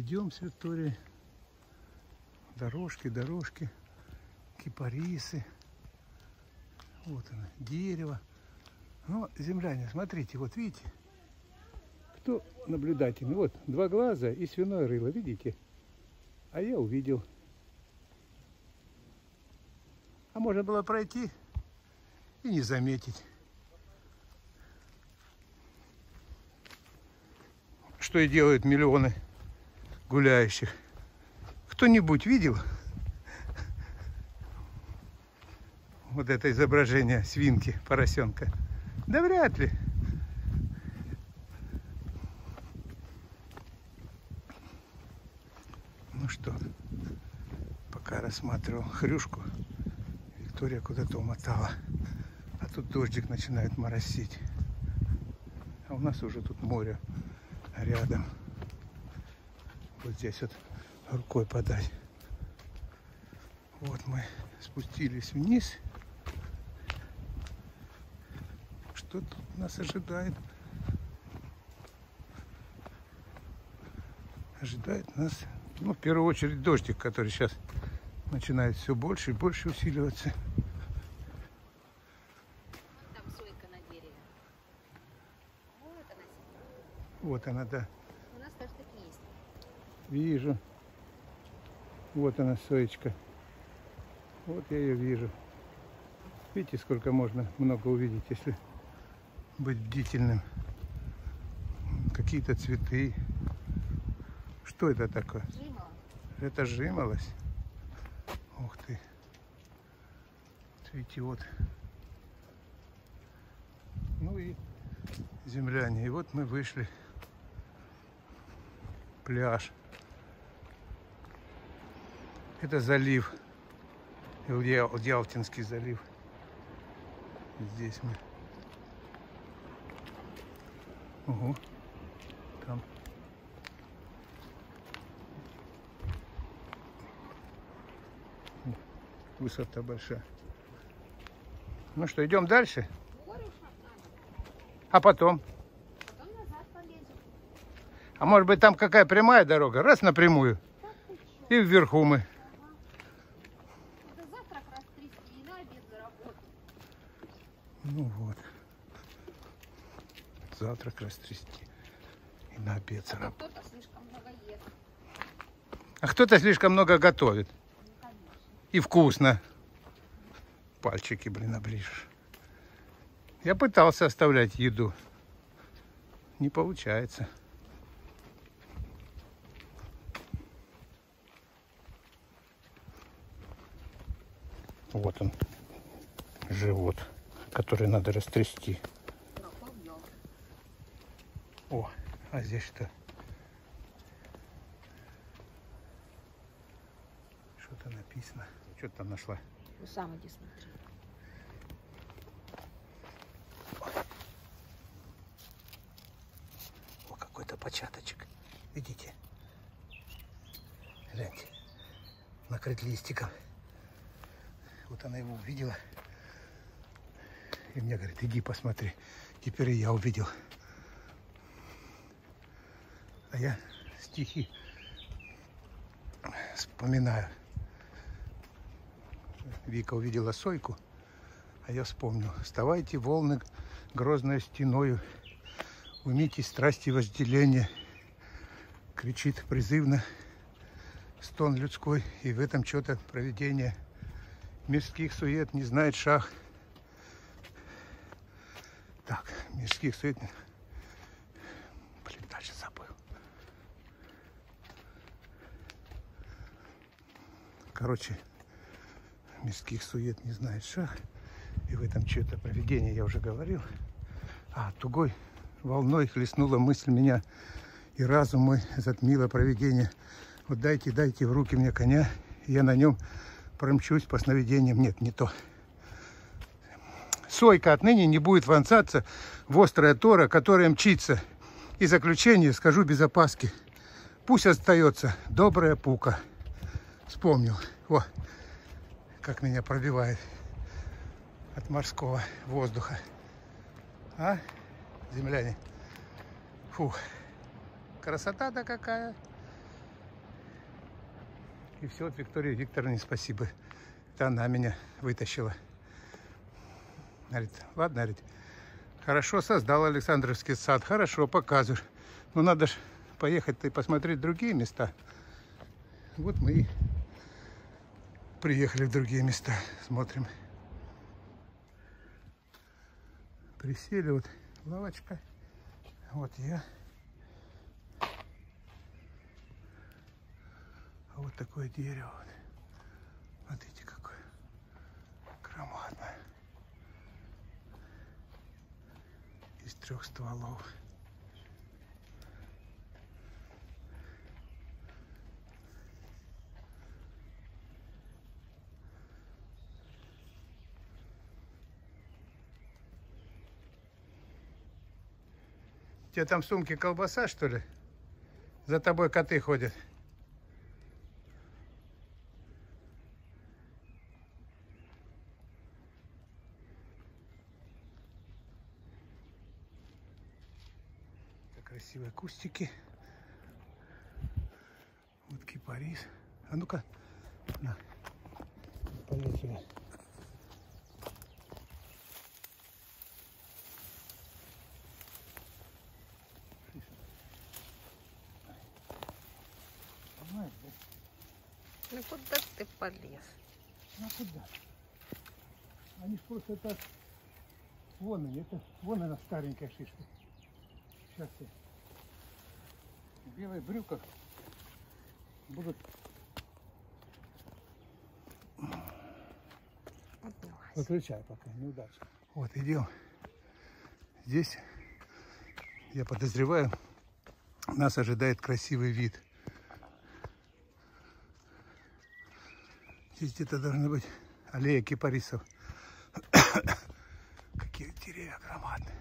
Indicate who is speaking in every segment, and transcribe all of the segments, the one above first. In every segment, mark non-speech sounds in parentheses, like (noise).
Speaker 1: Идем с Викторией. Дорожки, дорожки, кипарисы. Вот оно, дерево. Ну, земляне, смотрите, вот видите, кто наблюдательный? Вот, два глаза и свиное рыло, видите? А я увидел. А можно было пройти и не заметить. Что и делают миллионы гуляющих. Кто-нибудь видел вот это изображение свинки, поросенка? Да вряд ли. Ну что, пока рассматривал хрюшку, Виктория куда-то умотала. А тут дождик начинает моросить. А у нас уже тут море рядом. Вот здесь вот рукой подать. Вот мы спустились вниз. Что тут нас ожидает? Ожидает нас, ну, в первую очередь, дождик, который сейчас начинает все больше и больше усиливаться.
Speaker 2: Там сойка на дереве. Вот она сидит.
Speaker 1: Вот она, да.
Speaker 2: У нас тоже такие есть.
Speaker 1: Вижу. Вот она, соечка. Вот я ее вижу. Видите, сколько можно много увидеть, если быть бдительным. Какие-то цветы. Что это такое?
Speaker 2: Жимала.
Speaker 1: Это жимолость. Ух ты. Вот. Ну и земляне. И вот мы вышли. Пляж. Это залив. Ялтинский залив. Здесь мы. Ого. Там. Высота большая. Ну что, идем дальше? А потом? А может быть там какая прямая дорога? Раз напрямую. И вверху мы.
Speaker 2: Это завтрак растрясти и на обед заработать.
Speaker 1: Ну вот. Завтрак растрясти. И на обед
Speaker 2: А кто-то слишком много ест.
Speaker 1: А кто-то слишком много готовит.
Speaker 2: Ну.
Speaker 1: И вкусно. Пальчики, блин, оближешь. Я пытался оставлять еду. Не получается. Вот он, живот, который надо растрясти. О, а здесь что? Что-то написано. Что ты там нашла?
Speaker 2: Ну сам иди смотри.
Speaker 1: О, какой-то початочек. Видите? Гляньте. Накрыт листиком. Вот она его увидела. И мне говорит, иди посмотри. Теперь я увидел. А я стихи вспоминаю. Вика увидела сойку, а я вспомнил. Вставайте, волны грозной стеною, Умите страсти вожделения, кричит призывно стон людской, и в этом что-то проведение мирских сует не знает шаг. Так, мирских сует. Блин, дальше забыл. Короче, мирских сует не знает шаг. И в этом что-то проведение, я уже говорил. А, тугой волной хлестнула мысль меня, и разум мой затмило провидение. Вот дайте, дайте в руки мне коня, и я на нем промчусь по сновидениям. Нет, не то. Сойка отныне не будет вонзаться в острое тора, которое мчится. И заключение скажу без опаски. Пусть остается добрая пука. Вспомнил. О, как меня пробивает от морского воздуха. А? земляне. Фух, красота-то какая. И все, вот Виктории Викторовне спасибо. Это она меня вытащила. Говорит, ладно, говорит, хорошо создал Александровский сад, хорошо, показываешь. Но надо же поехать и посмотреть другие места. Вот мы и приехали в другие места, смотрим. Присели, вот лавочка. Вот я. А вот такое дерево. Смотрите, какое трех стволов. Тебя там в сумке колбаса, что ли? За тобой коты ходят. Красивые кустики. Вот кипарис. А ну-ка, на, да?
Speaker 2: Ну куда ты полез?
Speaker 1: Ну куда? Они ж просто так... Вон они, это вон она старенькая шишка. Сейчас я. Белых брюках будут...
Speaker 2: Поднялась.
Speaker 1: Выключай пока, неудача. Вот, идем. Здесь, я подозреваю, нас ожидает красивый вид. Здесь где-то должны быть аллея кипарисов. (coughs) Какие деревья громадные.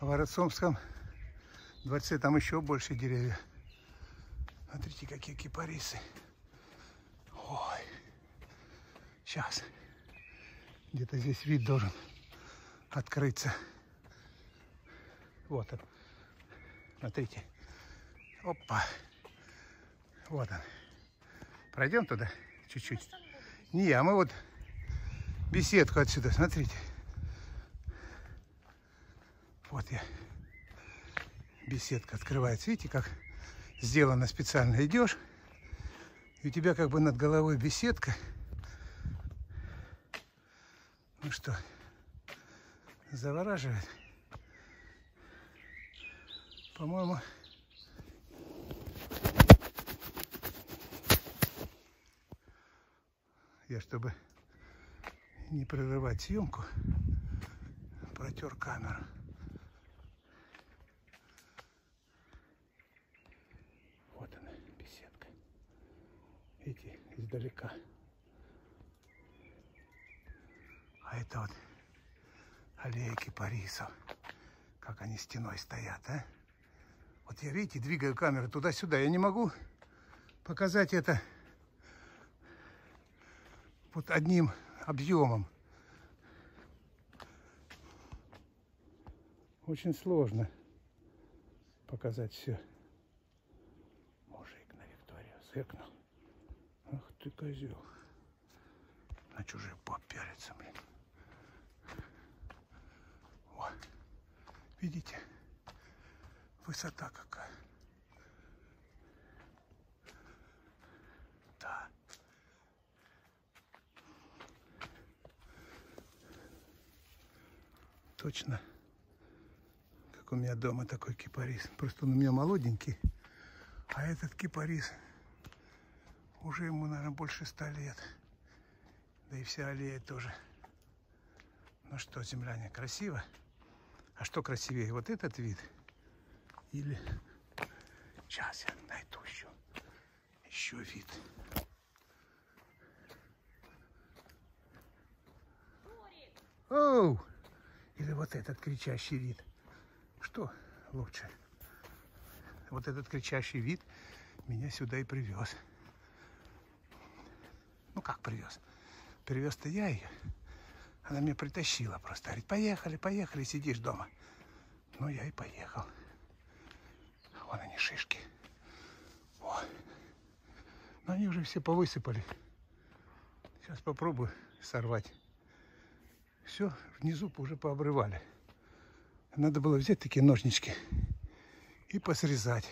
Speaker 1: А в Арацомском дворце там еще больше деревьев. Смотрите, какие кипарисы. Ой. Сейчас. Где-то здесь вид должен открыться. Вот он. Смотрите. Опа. Вот он. Пройдем туда чуть-чуть. Не, а мы вот беседку отсюда, смотрите. Вот я. Беседка открывается. Видите, как сделано специально. Идешь, и у тебя как бы над головой беседка. Ну что, завораживает. По-моему, я, чтобы не прерывать съемку, протер камеру. Вот она, беседка. Издалека. А это вот аллея кипарисов. Как они стеной стоят, а? Вот я, видите, двигаю камеру туда-сюда. Я не могу показать это вот одним объемом. Очень сложно показать все. Мужик на Викторию зыркнул. Ты козел. На чужой поп пялится, блин. О, видите? Высота какая. Да. Точно. Как у меня дома такой кипарис. Просто он у меня молоденький. А этот кипарис уже ему, наверное, больше ста лет. Да и вся аллея тоже. Ну что, земляне, красиво? А что красивее, вот этот вид? Или... Сейчас я найду еще. Еще вид. Оу! Или вот этот кричащий вид. Что лучше? Вот этот кричащий вид меня сюда и привез. Ну как привез? Привез-то я ее. Она меня притащила просто. Говорит, поехали, поехали, сидишь дома. Ну, я и поехал. Вон они, шишки. О. Но они уже все повысыпали. Сейчас попробую сорвать. Все, внизу уже пообрывали. Надо было взять такие ножнички и посрезать.